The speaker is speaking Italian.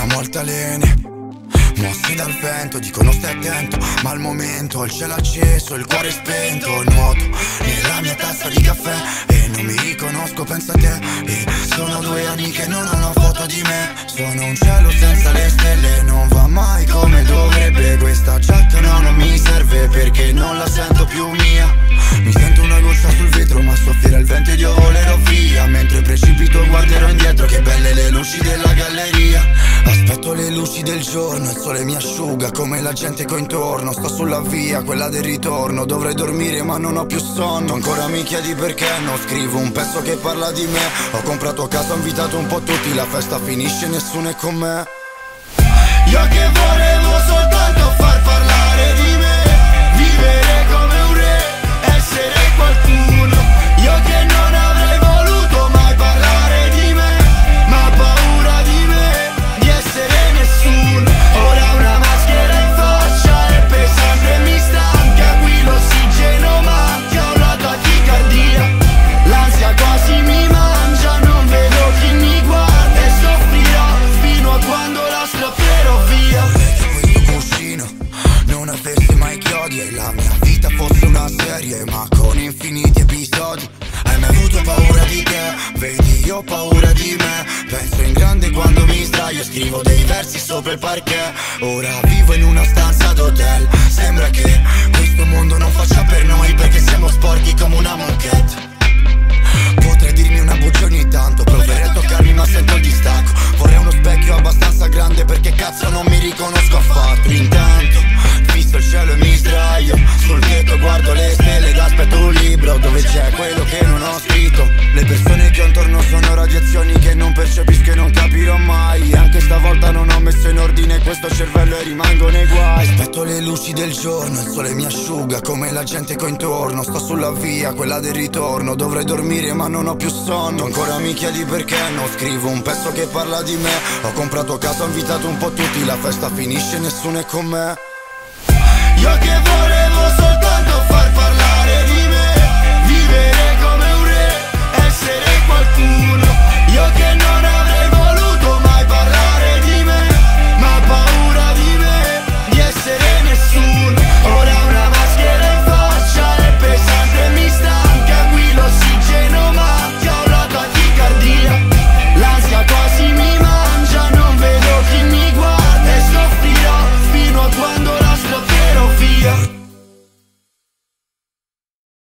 siamo altalene Mossi dal vento, dicono stai attento Ma al momento il cielo acceso, il cuore spento Nuoto nella mia tazza di caffè E non mi riconosco, pensa a te E sono due anni che non ho foto di me Sono un cielo senza le stelle Non va mai come dovrebbe Questa chat no, non mi serve Perché non la sento più del giorno, il sole mi asciuga come la gente che ho intorno. Sto sulla via, quella del ritorno, dovrei dormire ma non ho più sonno. Ancora mi chiedi perché non scrivo un pezzo che parla di me. Ho comprato casa, ho invitato un po' tutti, la festa finisce, nessuno è con me. Io che volevo soltanto mai chiodi E la mia vita fosse una serie ma con infiniti episodi. Hai mai avuto paura di te? Vedi io ho paura di me. Penso in grande quando mi sdraio Scrivo dei versi sopra il parquet. Ora vivo in una stanza d'hotel. Sembra che questo mondo non faccia messo in ordine questo cervello E rimango nei guai. Aspetto le luci del giorno Il sole mi asciuga come la gente che ho intorno. Sto sulla via, quella del ritorno Dovrei dormire ma non ho più sonno. Ancora mi chiedi perché non scrivo un pezzo che parla di me. Ho comprato casa, ho invitato un po' tutti La festa finisce, nessuno è con me. Io che volevo solo